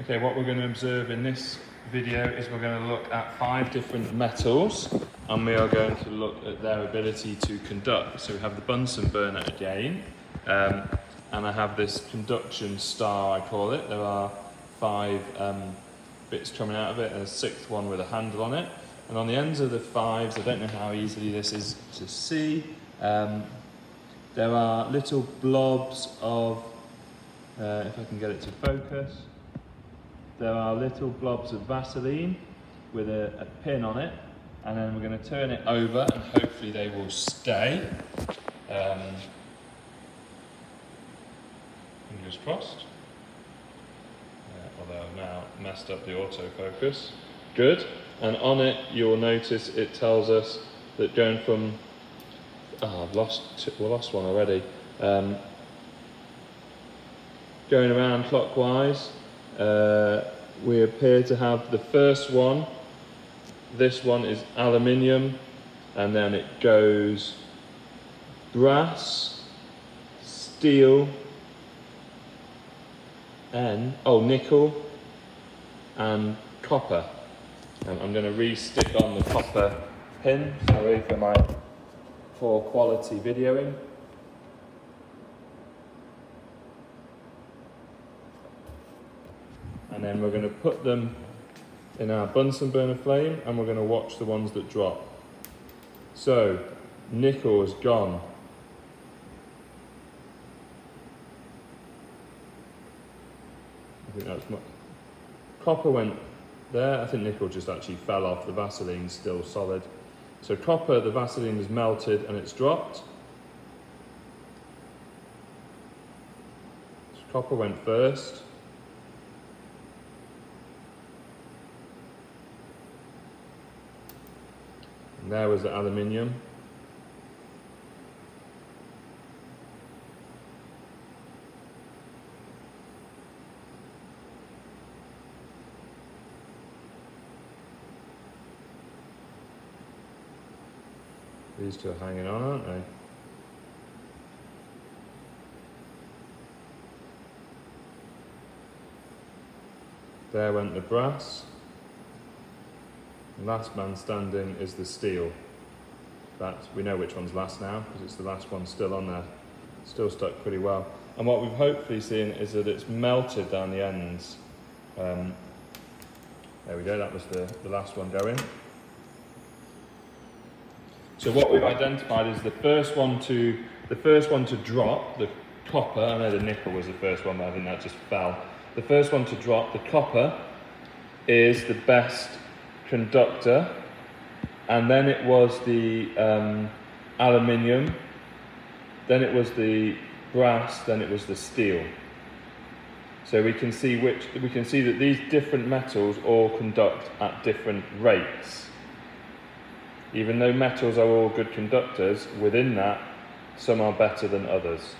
Okay, what we're going to observe in this video is we're going to look at five different metals and we are going to look at their ability to conduct. So we have the Bunsen burner again um, and I have this conduction star I call it. There are five um, bits coming out of it and a sixth one with a handle on it. And on the ends of the fives, I don't know how easily this is to see, um, there are little blobs of, uh, if I can get it to focus, there are little blobs of Vaseline with a, a pin on it and then we're going to turn it over and hopefully they will stay. Um, fingers crossed. Uh, although I've now messed up the autofocus. Good. And on it you'll notice it tells us that going from, oh I've lost, we lost one already. Um, going around clockwise uh, we appear to have the first one. This one is aluminium, and then it goes brass, steel, N, oh, nickel, and copper. And I'm going to re-stick on the copper pin, sorry for my poor quality videoing. And then we're going to put them in our Bunsen burner flame and we're going to watch the ones that drop. So, nickel is gone. I think that's much. Copper went there. I think nickel just actually fell off. The Vaseline's still solid. So copper, the Vaseline is melted and it's dropped. So copper went first. There was the aluminium. These two are hanging on, aren't they? There went the brass. Last man standing is the steel. That we know which one's last now because it's the last one still on there. Still stuck pretty well. And what we've hopefully seen is that it's melted down the ends. Um, there we go, that was the, the last one going. So what we've identified is the first one to the first one to drop, the copper, I know the nickel was the first one, but I think that just fell. The first one to drop, the copper, is the best conductor, and then it was the um, aluminium, then it was the brass, then it was the steel. So we can see which we can see that these different metals all conduct at different rates. Even though metals are all good conductors, within that, some are better than others.